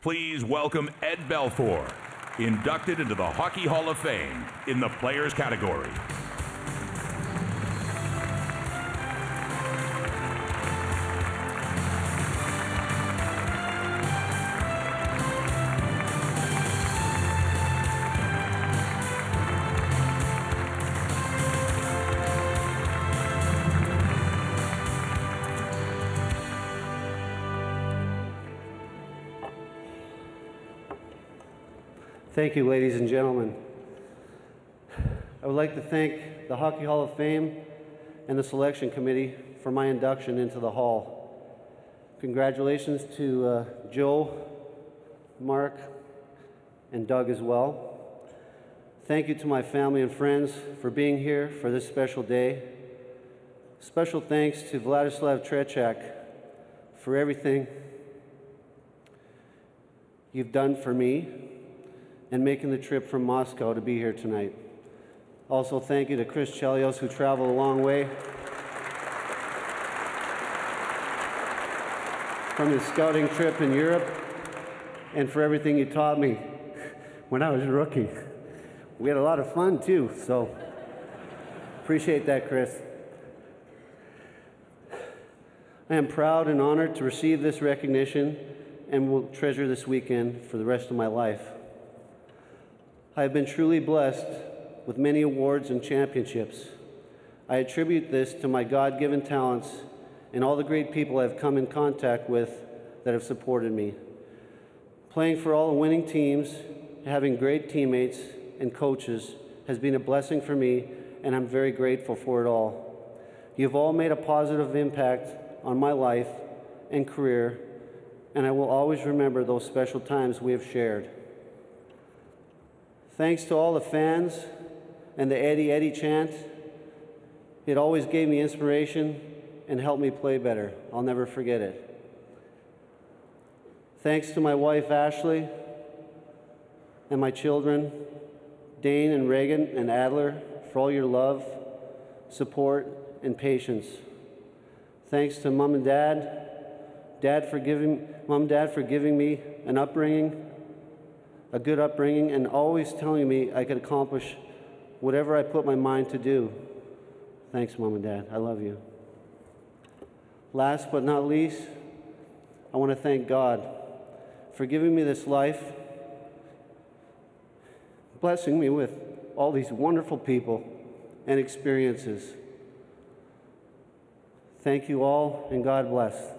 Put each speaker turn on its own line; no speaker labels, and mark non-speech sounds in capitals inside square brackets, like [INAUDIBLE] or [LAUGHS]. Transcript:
Please welcome Ed Belfour, inducted into the Hockey Hall of Fame in the Players category.
Thank you, ladies and gentlemen. I would like to thank the Hockey Hall of Fame and the selection committee for my induction into the Hall. Congratulations to uh, Joe, Mark, and Doug as well. Thank you to my family and friends for being here for this special day. Special thanks to Vladislav Tretiak for everything you've done for me and making the trip from Moscow to be here tonight. Also, thank you to Chris Chelios, who traveled a long way from his scouting trip in Europe, and for everything you taught me [LAUGHS] when I was a rookie. We had a lot of fun too, so appreciate that, Chris. I am proud and honored to receive this recognition and will treasure this weekend for the rest of my life. I have been truly blessed with many awards and championships. I attribute this to my God given talents and all the great people I've come in contact with that have supported me. Playing for all the winning teams, having great teammates and coaches has been a blessing for me, and I'm very grateful for it all. You've all made a positive impact on my life and career, and I will always remember those special times we have shared. Thanks to all the fans and the Eddie Eddie chant. It always gave me inspiration and helped me play better. I'll never forget it. Thanks to my wife Ashley and my children, Dane and Reagan and Adler, for all your love, support, and patience. Thanks to mom and dad, dad for giving, mom and dad for giving me an upbringing a good upbringing, and always telling me I could accomplish whatever I put my mind to do. Thanks, Mom and Dad. I love you. Last but not least, I want to thank God for giving me this life, blessing me with all these wonderful people and experiences. Thank you all, and God bless.